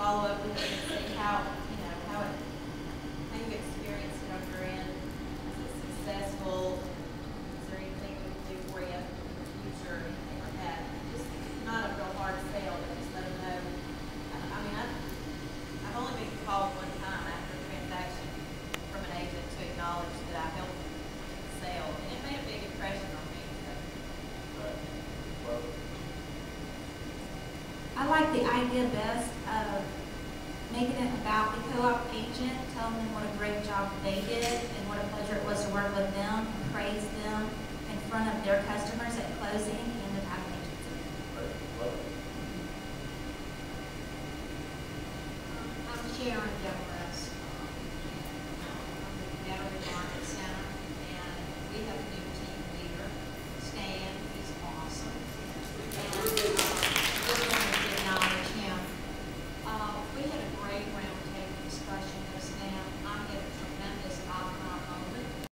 follow up with it and see how, you know, how, it, how you experienced it on your end. Is it successful? Is there anything we can do for you in the future anything like that? Just not a real hard sale, but just let them know. I, I mean, I've, I've only been called one time after a transaction from an agent to acknowledge that I helped the sale, and it made a big impression on me. So. Right. Well. I like the idea best of them what a great job they did and what a pleasure it was to work with them praise them in front of their customers at closing and the package. agency. Um, I'm Sharon Jeffrey.